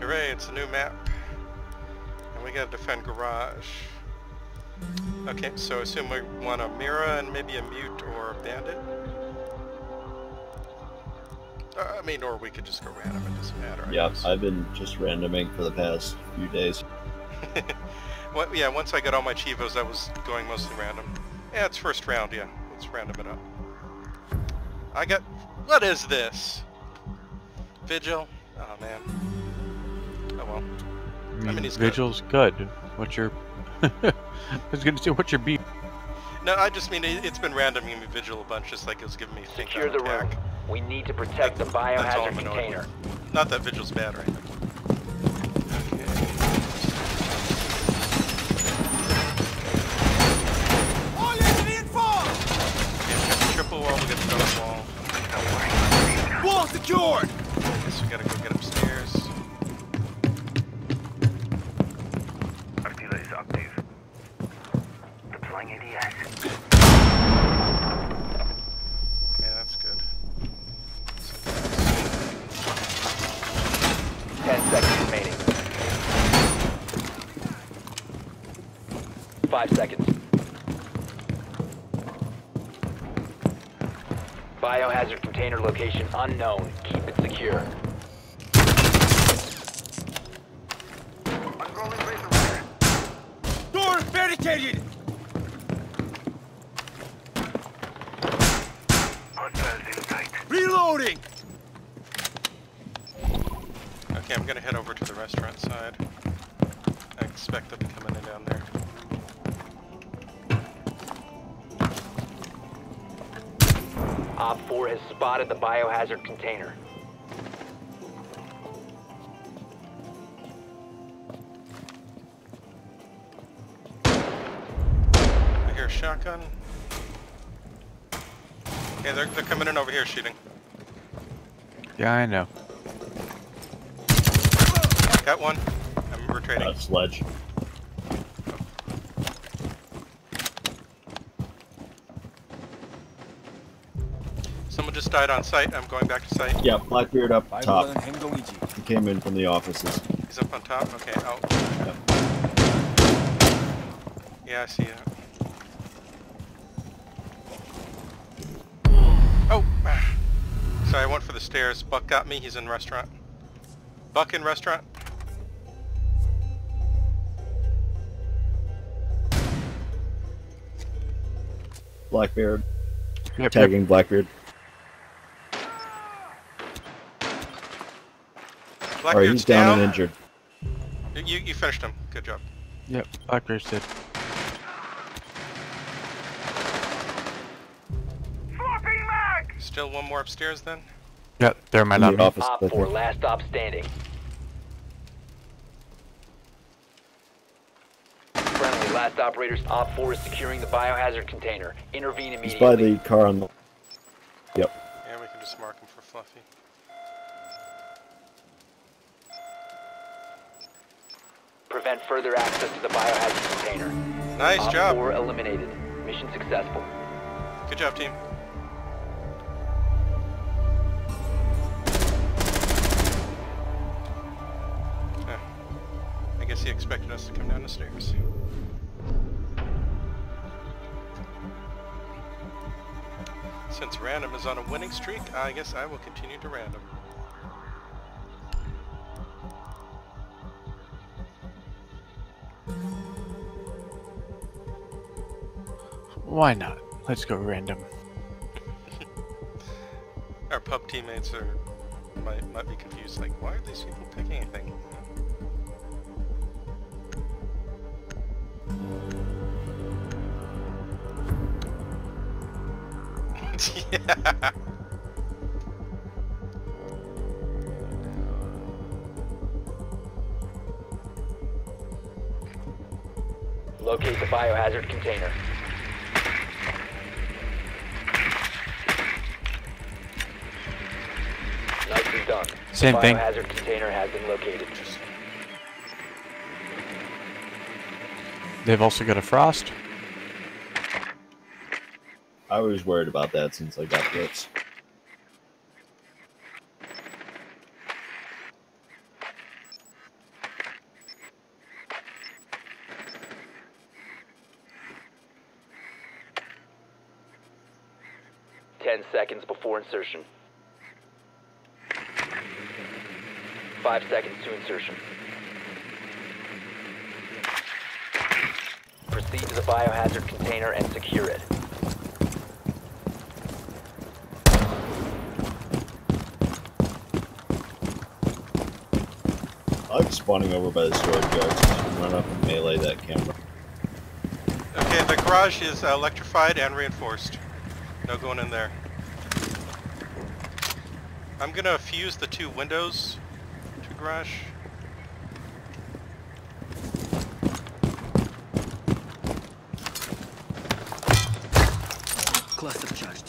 Hooray, it's a new map. And we gotta defend garage. Okay, so assume we want a Mira and maybe a Mute or a Bandit? Uh, I mean, or we could just go random, it doesn't matter. I Yeah, guess. I've been just randoming for the past few days. Well, yeah, once I got all my Chivos, I was going mostly random. Yeah, it's first round, yeah. Let's random it up. I got... What is this? Vigil? Oh, man. Well. I mean, he's. Vigil's good. What's your... I was gonna say, what's your beef? No, I just mean it, it's been randoming me Vigil a bunch, just like it was giving me think Secure on the attack. room. We need to protect the biohazard container. Not that Vigil's bad or anything. Deploying ADS. Yeah, that's good. Ten seconds remaining. Five seconds. Biohazard container location unknown. Keep it secure. Reloading! Okay, I'm gonna head over to the restaurant side. I expect them coming in down there. Op 4 has spotted the biohazard container. I hear a shotgun. Yeah, they're, they're coming in over here shooting. Yeah, I know. Got one. I'm retreating. Uh, sledge. Someone just died on site. I'm going back to site. Yeah, Blackbeard up top. He came in from the offices. He's up on top? Okay, out. Yep. Yeah, I see it. The stairs. Buck got me. He's in restaurant. Buck in restaurant. Blackbeard. Yep, yep. Tagging Blackbeard. Alright, Blackbeard's he's down, down. and injured. You, you finished him. Good job. Yep, Blackbeard's dead. Swapping mag! Still one more upstairs then? Yep, they're my In the lobby. office. Op with 4, last stop standing. Friendly, last operators. Op 4 is securing the biohazard container. Intervene immediately. He's by the car on the. Yep. And we can just mark him for Fluffy. Prevent further access to the biohazard container. Nice Op job. 4 eliminated. Mission successful. Good job, team. Since random is on a winning streak, I guess I will continue to random. Why not? Let's go random. Our pub teammates are might might be confused, like why are these people picking anything? yeah. Locate the biohazard container. Nicely done. Same the thing. Biohazard container has been located. They've also got a frost. I was worried about that since I got this. Ten seconds before insertion. Five seconds to insertion. Proceed to the biohazard container and secure it. I like spawning over by the storage yards so you can run up and melee that camera. Okay, the garage is uh, electrified and reinforced. No going in there. I'm gonna fuse the two windows to garage. Cluster charge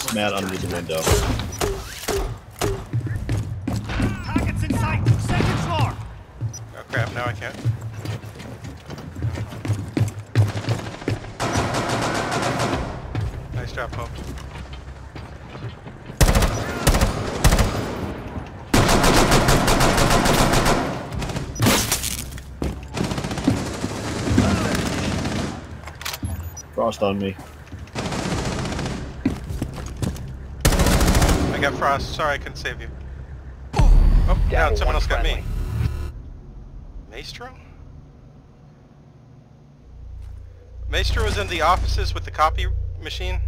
Frost mat under the window. Targets in sight. Second floor. Oh crap, now I can't. Nice job, folks. Frost on me. I got frost. Sorry I couldn't save you. Oh, Down now someone one else got me. Maestro? Maestro was in the offices with the copy machine.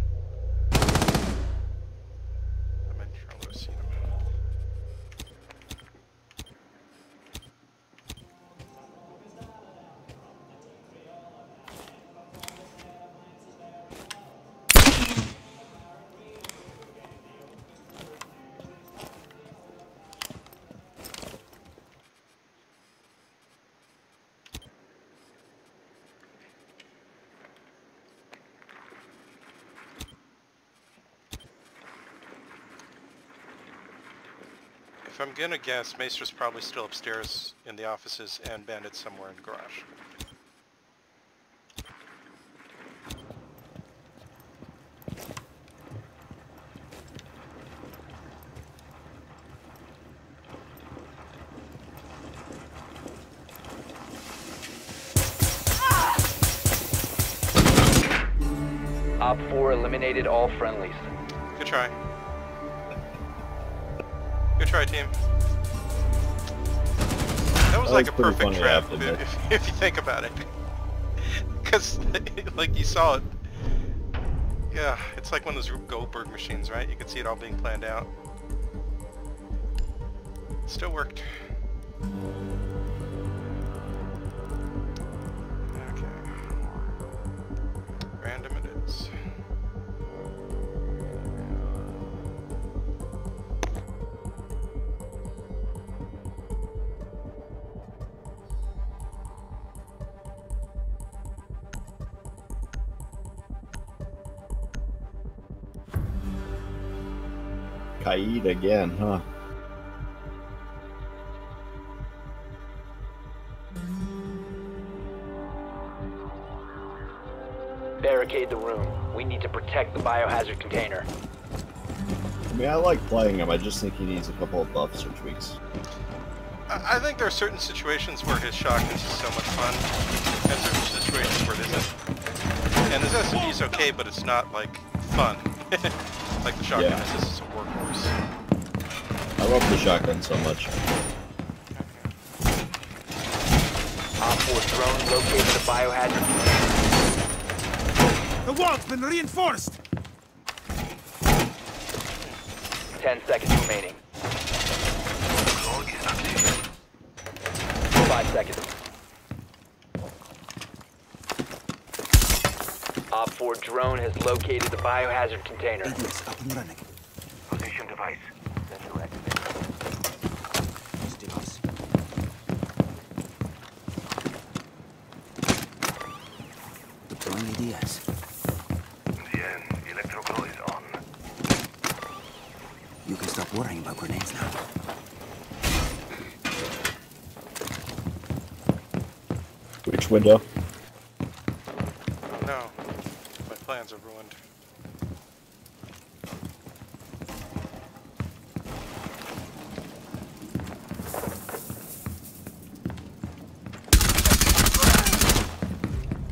If I'm gonna guess, Maestro's probably still upstairs in the offices and Bandit's somewhere in the garage. Op 4 eliminated all friendlies. Good try. Try, team. That was That like was a perfect trap if, if, if you think about it. Because, like, you saw it. Yeah, it's like one of those Goldberg machines, right? You could see it all being planned out. Still worked. Okay. Random it is. Kaid again, huh? Barricade the room. We need to protect the biohazard container. I mean, I like playing him. I just think he needs a couple of buffs or tweaks. I I think there are certain situations where his shotguns is so much fun, and certain situations where it isn't. And his SMG is okay, but it's not like fun. like the shotgun Yeah. is. This is a workhorse. I love the shotgun so much. Op 4 drone located the biohazard. The wall's been reinforced. 10 seconds remaining. Drone is active. 5 seconds. Op 4 drone has located the biohazard container. ADS up and running. Yes. The end. Electroclaw is on. You can stop worrying about grenades now. Which window? No. My plans are ruined.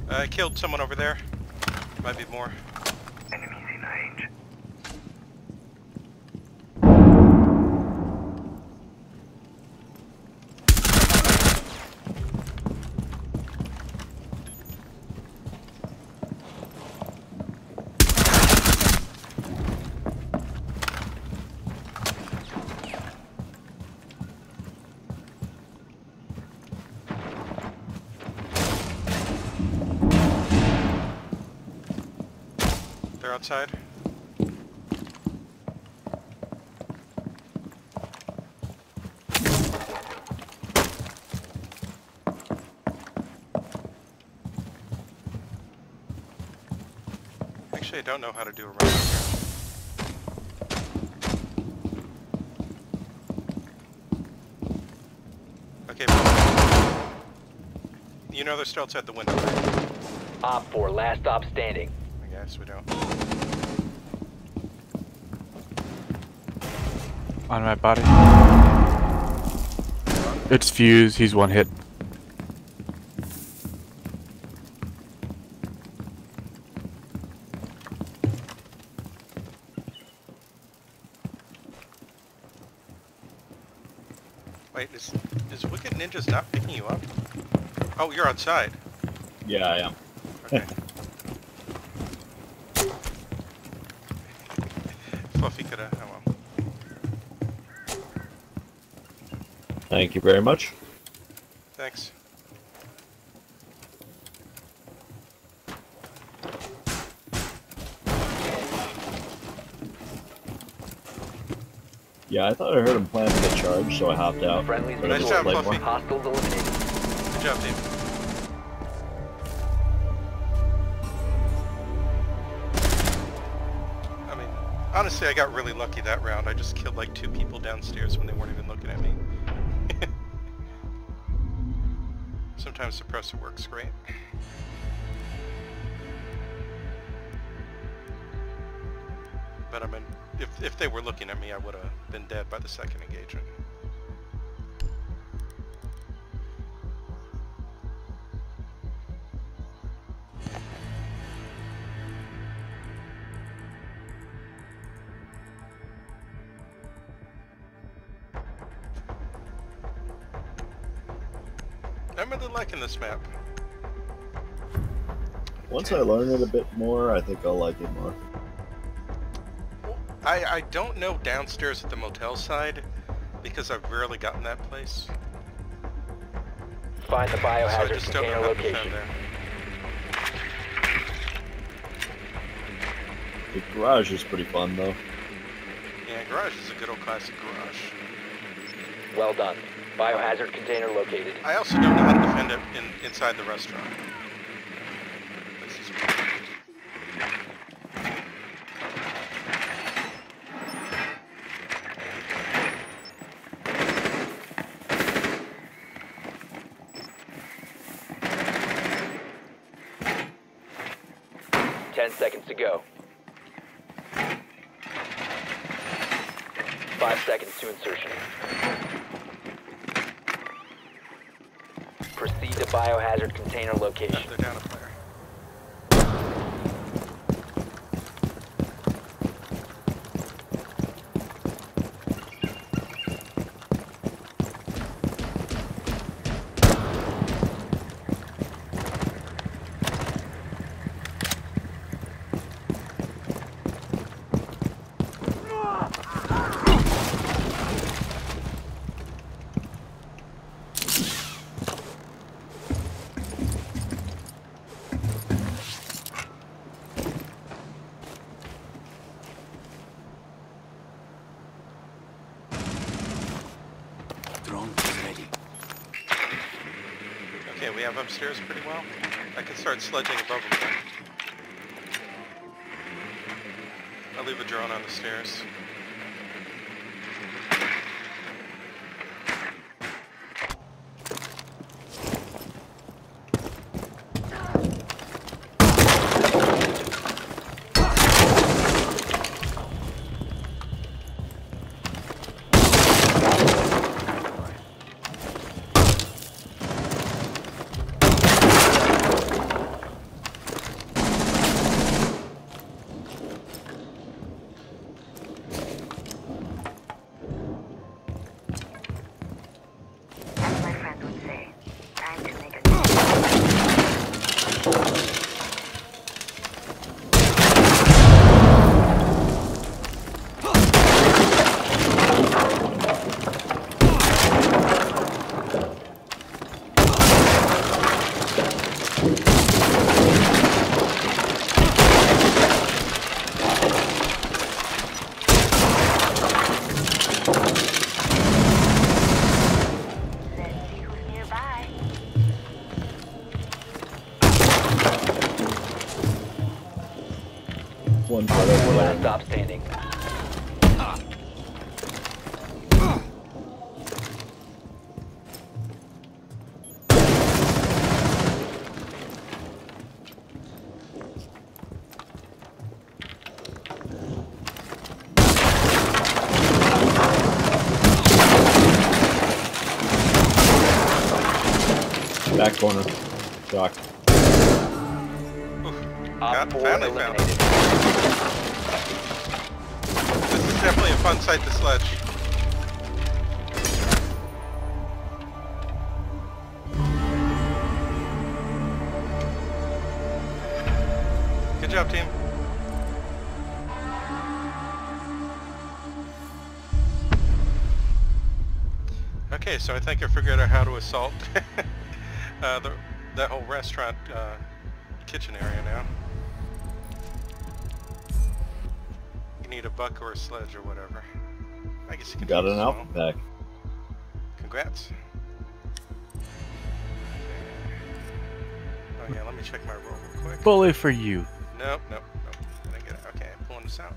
I killed someone over there. Might be more. They're outside. Actually, I don't know how to do a run. Okay. You know they're still outside the window? Op 4, last stop standing. I guess we don't. On my body. It's fused. He's one hit. Wait, is is Wicked Ninjas not picking you up? Oh, you're outside. Yeah, I am. Okay. Fluffy coulda. Oh well. Thank you very much. Thanks. Yeah, I thought I heard him planting a charge, so I hopped out. Friendly's But it Nice looked job, like Fluffy. one. Hostiles eliminated. Good job, team. I mean, honestly, I got really lucky that round. I just killed like two people downstairs when they weren't even looking at me. Sometimes suppressor works great. But I mean, if, if they were looking at me, I would have been dead by the second engagement. Liking this map. Once I learn it a bit more, I think I'll like it more. I, I don't know downstairs at the motel side because I've rarely gotten that place. Find the biohazard just don't container know how to defend location. The garage is pretty fun, though. Yeah, garage is a good old classic garage. Well done. Biohazard container located. I also don't know to in, inside the restaurant. Ten seconds to go. Five seconds to insertion. Proceed to biohazard container location. Okay, we have upstairs pretty well. I can start sledging above them. I'll leave a drone on the stairs. Corner. Shock. Op Got- 4 finally found. This is definitely a fun sight to sledge. Good job, team. Okay, so I think I figured out how to assault uh, the, that whole restaurant uh, kitchen area now. You need a buck or a sledge or whatever. I guess you can Got an as alpha well. pack. Congrats. Oh yeah, let me check my roll real quick. Bully for you. Nope, nope, nope. I didn't get it. Okay, pulling this out.